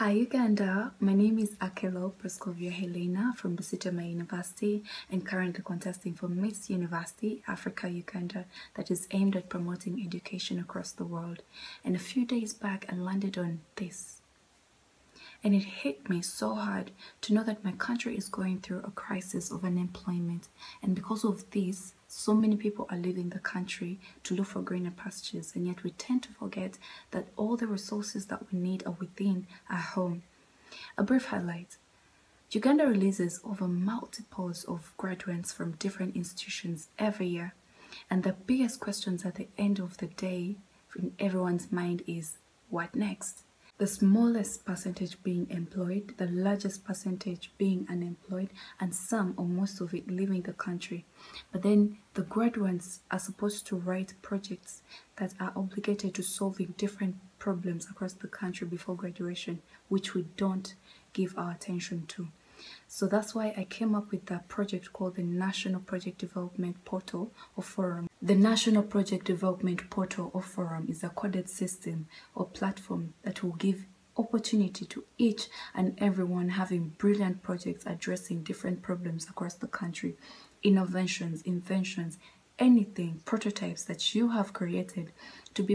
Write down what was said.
Hi Uganda, my name is Akello Proscovia Hellena from Busitema University and currently contesting for Miss University Africa Uganda that is aimed at promoting education across the world. And a few days back I landed on this. And it hit me so hard to know that my country is going through a crisis of unemployment. And because of this, so many people are leaving the country to look for greener pastures. And yet we tend to forget that all the resources that we need are within our home. A brief highlight. Uganda releases over multiples of graduates from different institutions every year. And the biggest questions at the end of the day in everyone's mind is what next? The smallest percentage being employed, the largest percentage being unemployed, and some or most of it leaving the country. But then the graduates are supposed to write projects that are obligated to solving different problems across the country before graduation, which we don't give our attention to. So that's why I came up with that project called the National Project Development Portal or Forum. The National Project Development Portal or Forum is a coded system or platform that will give opportunity to each and everyone having brilliant projects addressing different problems across the country, innovations, inventions, anything, prototypes that you have created to be